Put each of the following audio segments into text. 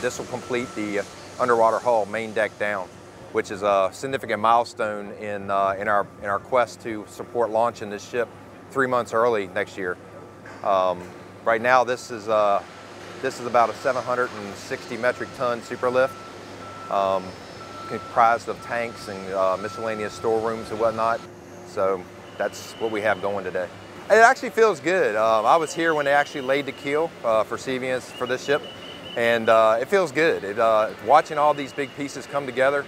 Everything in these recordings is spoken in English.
this will complete the underwater hull main deck down, which is a significant milestone in, uh, in, our, in our quest to support launching this ship three months early next year. Um, right now, this is, uh, this is about a 760 metric ton superlift, um, comprised of tanks and uh, miscellaneous storerooms and whatnot. So that's what we have going today. It actually feels good. Um, I was here when they actually laid the keel uh, for Seviance for this ship, and uh, it feels good. It, uh, watching all these big pieces come together,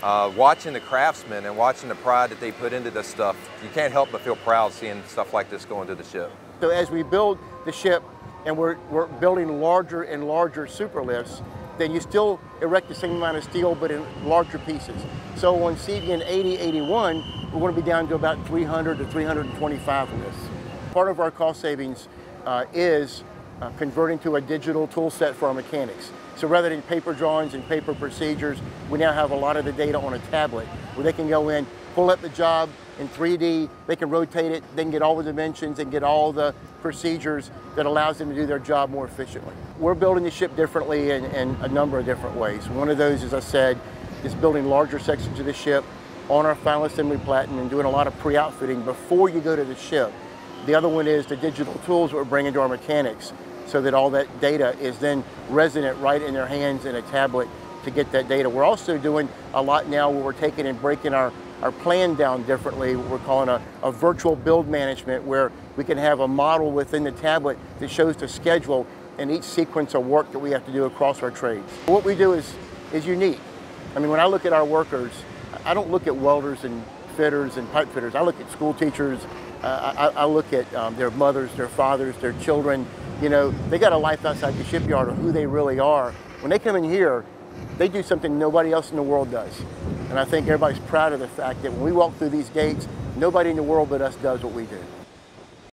uh, watching the craftsmen and watching the pride that they put into this stuff, you can't help but feel proud seeing stuff like this going to the ship. So as we build the ship and we're, we're building larger and larger super lifts, then you still erect the same amount of steel but in larger pieces. So on CVN 8081, we're going to be down to about 300 to 325 lifts. Part of our cost savings uh, is converting to a digital tool set for our mechanics. So rather than paper drawings and paper procedures, we now have a lot of the data on a tablet where they can go in, pull up the job in 3D, they can rotate it, they can get all the dimensions and get all the procedures that allows them to do their job more efficiently. We're building the ship differently in, in a number of different ways. One of those, as I said, is building larger sections of the ship on our final assembly platen and doing a lot of pre-outfitting before you go to the ship the other one is the digital tools we're bringing to our mechanics so that all that data is then resident right in their hands in a tablet to get that data. We're also doing a lot now where we're taking and breaking our, our plan down differently, what we're calling a, a virtual build management where we can have a model within the tablet that shows the schedule and each sequence of work that we have to do across our trades. What we do is, is unique. I mean, when I look at our workers, I don't look at welders and fitters and pipe fitters. I look at school teachers, uh, I, I, look at um, their mothers, their fathers, their children. You know, they got a life outside the shipyard of who they really are. When they come in here, they do something nobody else in the world does. And I think everybody's proud of the fact that when we walk through these gates, nobody in the world but us does what we do.